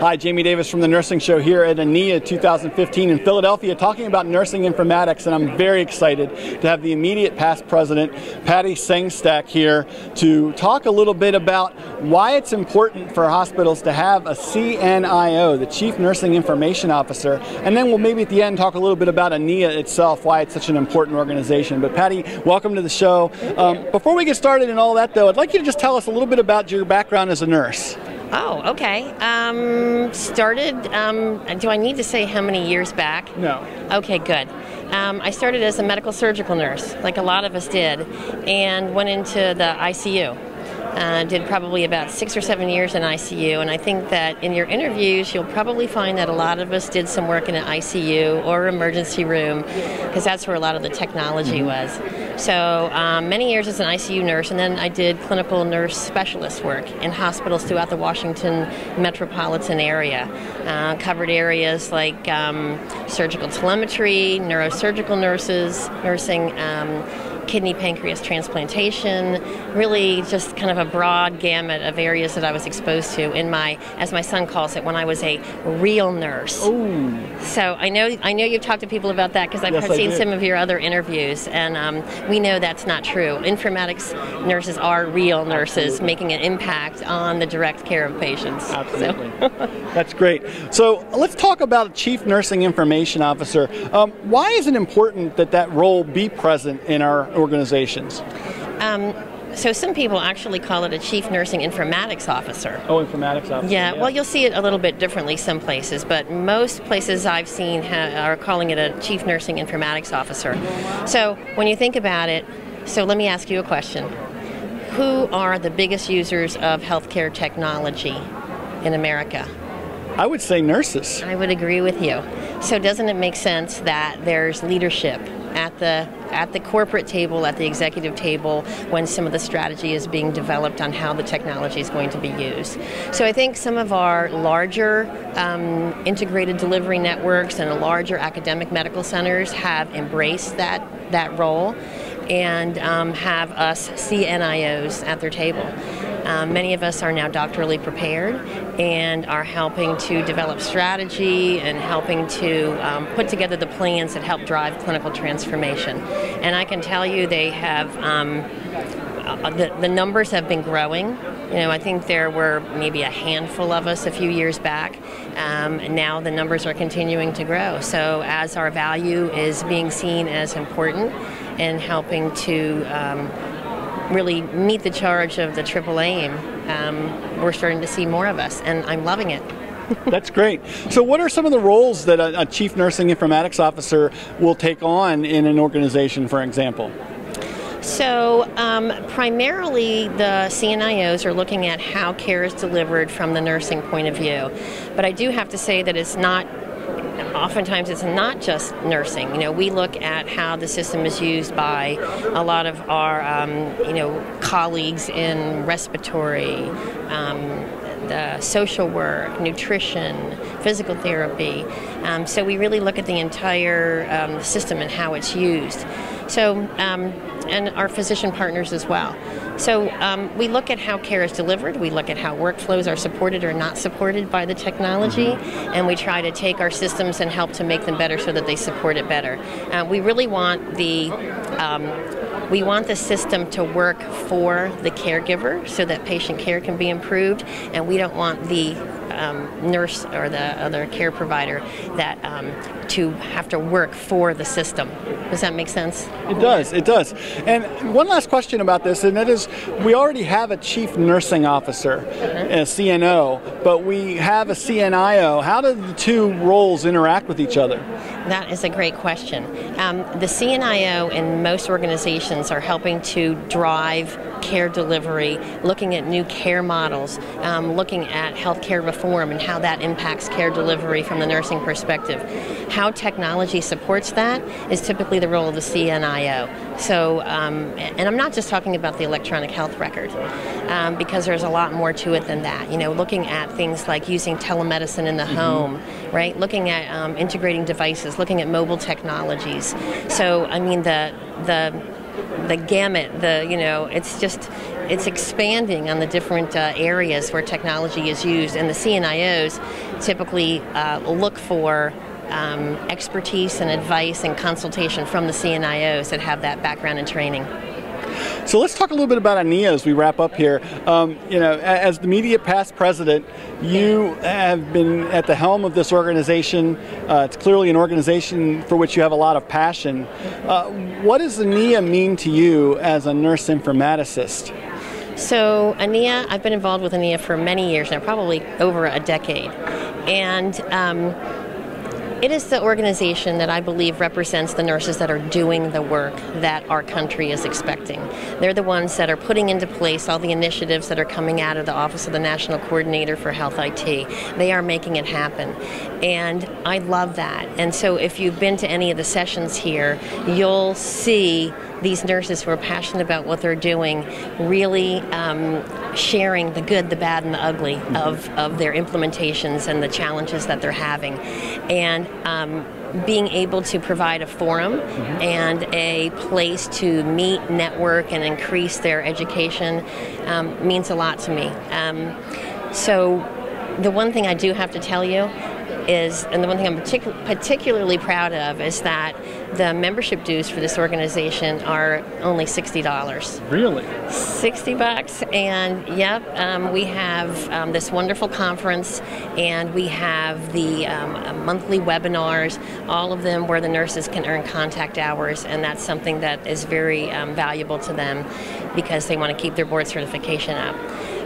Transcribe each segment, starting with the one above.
Hi, Jamie Davis from the Nursing Show here at ANIA 2015 in Philadelphia, talking about nursing informatics, and I'm very excited to have the immediate past president, Patty Sengstack, here to talk a little bit about why it's important for hospitals to have a CNIO, the Chief Nursing Information Officer, and then we'll maybe at the end talk a little bit about ANIA itself, why it's such an important organization. But Patty, welcome to the show. Um, before we get started and all that, though, I'd like you to just tell us a little bit about your background as a nurse. Oh, okay. Um, started, um, do I need to say how many years back? No. Okay, good. Um, I started as a medical surgical nurse, like a lot of us did, and went into the ICU. Uh, did probably about six or seven years in ICU, and I think that in your interviews you'll probably find that a lot of us did some work in an ICU or emergency room because that's where a lot of the technology was. So um, many years as an ICU nurse, and then I did clinical nurse specialist work in hospitals throughout the Washington metropolitan area. Uh, covered areas like um, surgical telemetry, neurosurgical nurses, nursing. Um, kidney pancreas transplantation, really just kind of a broad gamut of areas that I was exposed to in my, as my son calls it, when I was a real nurse. Ooh. So I know I know you've talked to people about that because I've Yes, seen some of your other interviews, and um, we know that's not true. Informatics nurses are real nurses making an impact on the direct care of patients. So- Absolutely. That's great. So let's talk about Chief Nursing Information Officer. Um, why is it important that that role be present in our organizations? Um, so some people actually call it a chief nursing informatics officer. Oh, informatics officer. Yeah, well, you'll see it a little bit differently some places, but most places I've seen ha- are calling it a chief nursing informatics officer. So when you think about it, so let me ask you a question. Who are the biggest users of healthcare technology in America? I would say nurses. I would agree with you. So doesn't it make sense that there's leadership at the at the corporate table, at the executive table, when some of the strategy is being developed on how the technology is going to be used? So I think some of our larger um, integrated delivery networks and larger academic medical centers have embraced that that role and um, have us CNIOs at their table. Um, many of us are now doctorally prepared and are helping to develop strategy and helping to um, put together the plans that help drive clinical transformation. And I can tell you they have. Um, uh, the, the numbers have been growing. You know, I think there were maybe a handful of us a few years back. Um, and now the numbers are continuing to grow. So as our value is being seen as important and helping to um, really meet the charge of the triple aim, um, we're starting to see more of us, and I'm loving it. That's great. So, what are some of the roles that a, a Chief Nursing Informatics Officer will take on in an organization, for example? So, um, primarily the CNIOs are looking at how care is delivered from the nursing point of view. But I do have to say that it's not oftentimes it's not just nursing. You know, we look at how the system is used by a lot of our, um, you know, colleagues in respiratory, um, the social work, nutrition, physical therapy. Um, so we really look at the entire um, system and how it's used. So, um, and our physician partners as well. So um, we look at how care is delivered, we look at how workflows are supported or not supported by the technology, and we try to take our systems and help to make them better so that they support it better. Uh, we really want the um, we want the system to work for the caregiver so that patient care can be improved, and we don't want the um, nurse or the other care provider that um, to have to work for the system. Does that make sense? It does, it does. And one last question about this, and that is we already have a chief nursing officer, a CNO, but we have a CNIO. How do the two roles interact with each other? That is a great question. Um, the CNIO in most organizations are helping to drive care delivery, looking at new care models, um, looking at healthcare reform and how that impacts care delivery from the nursing perspective. How technology supports that is typically the role of the CNIO. So, um, and I'm not just talking about the electronic health record, um, because there's a lot more to it than that. You know, looking at things like using telemedicine in the home, right? Looking at um, integrating devices, looking at mobile technologies. So, I mean, the the the gamut. The you know, it's just it's expanding on the different uh, areas where technology is used, and the CNIOs typically uh, look for. Um, expertise and advice and consultation from the CNIOs that have that background and training. So let's talk a little bit about ANIA as we wrap up here. Um, you know, as the media past president, you have been at the helm of this organization. Uh, it's clearly an organization for which you have a lot of passion. Uh, what does ANIA mean to you as a nurse informaticist? So ANIA, I've been involved with ANIA for many years now, probably over a decade, and. Um, it is the organization that I believe represents the nurses that are doing the work that our country is expecting. They're the ones that are putting into place all the initiatives that are coming out of the Office of the National Coordinator for Health IT. They are making it happen. And I love that. And so if you've been to any of the sessions here, you'll see these nurses who are passionate about what they're doing really um, sharing the good, the bad, and the ugly of, of their implementations and the challenges that they're having. And um, being able to provide a forum and a place to meet, network, and increase their education um, means a lot to me. Um, so, the one thing I do have to tell you is, and the one thing I'm partic- particularly proud of, is that the membership dues for this organization are only $60. Really? 60 bucks. And yep, um, we have um, this wonderful conference and we have the um, monthly webinars, all of them where the nurses can earn contact hours. And that's something that is very um, valuable to them because they want to keep their board certification up.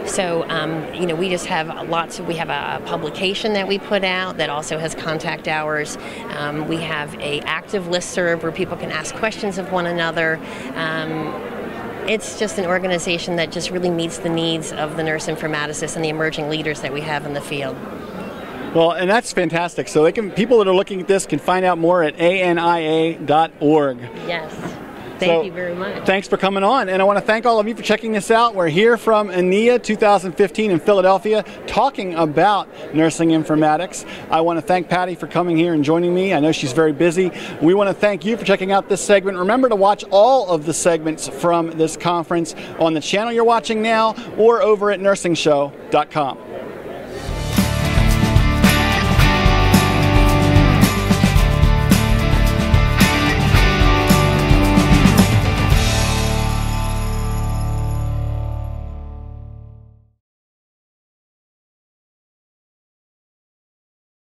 So, um, you know, we just have lots of, we have a publication that we put out that also has contact hours. Um, we have a active list serve where people can ask questions of one another. Um, it's just an organization that just really meets the needs of the nurse informaticists and the emerging leaders that we have in the field. Well, and that's fantastic. So they can people that are looking at this can find out more at ania.org. Yes. Thank so, you very much. Thanks for coming on. And I want to thank all of you for checking this out. We're here from ANIA 2015 in Philadelphia talking about nursing informatics. I want to thank Patty for coming here and joining me. I know she's very busy. We want to thank you for checking out this segment. Remember to watch all of the segments from this conference on the channel you're watching now or over at nursingshow.com.